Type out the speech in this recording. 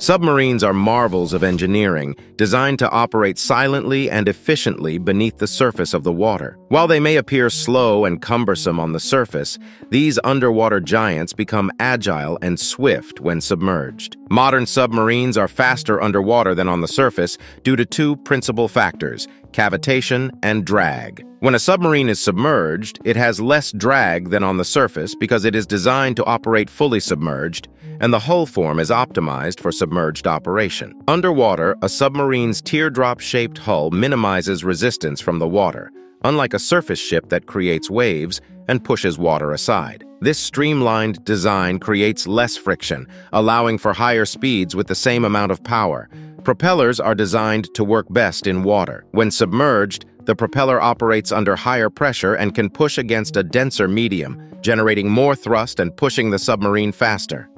Submarines are marvels of engineering, designed to operate silently and efficiently beneath the surface of the water. While they may appear slow and cumbersome on the surface, these underwater giants become agile and swift when submerged. Modern submarines are faster underwater than on the surface due to two principal factors, cavitation and drag. When a submarine is submerged, it has less drag than on the surface because it is designed to operate fully submerged, and the hull form is optimized for submerged operation. Underwater, a submarine's teardrop-shaped hull minimizes resistance from the water, unlike a surface ship that creates waves and pushes water aside. This streamlined design creates less friction, allowing for higher speeds with the same amount of power. Propellers are designed to work best in water. When submerged, the propeller operates under higher pressure and can push against a denser medium, generating more thrust and pushing the submarine faster.